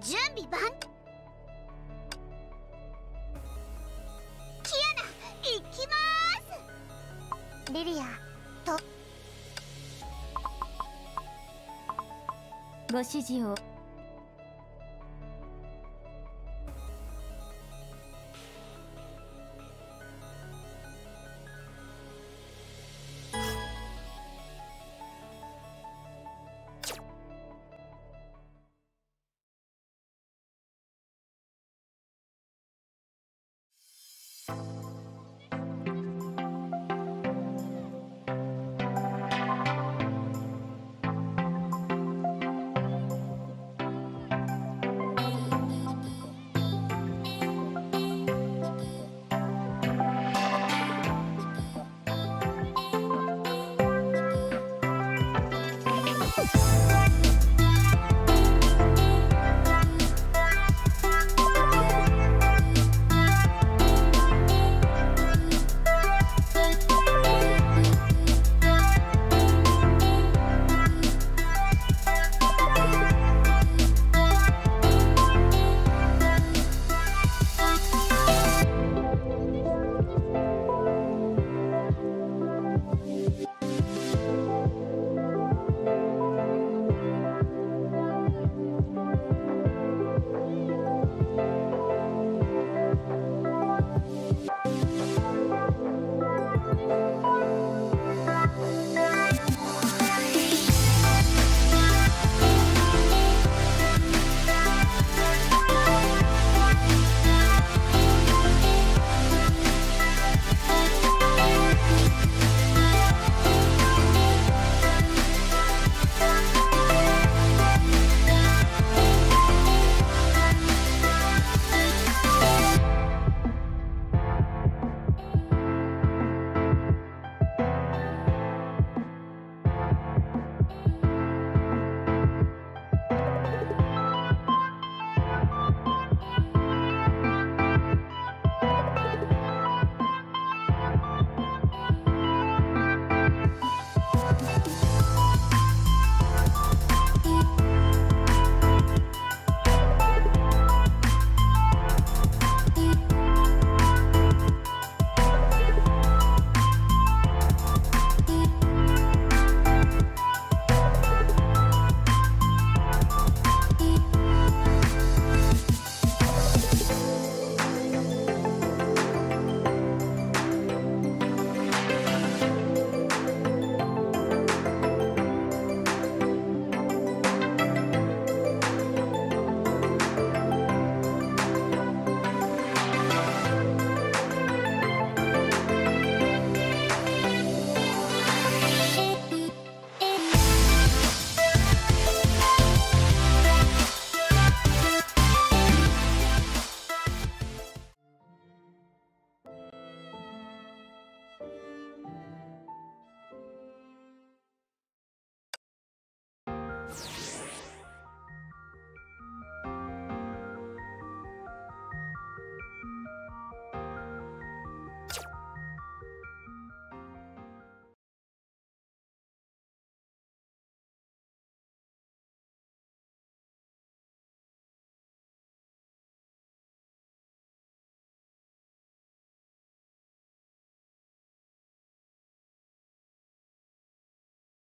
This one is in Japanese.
準備万。キアナ行きます。リリアと。ご指示を。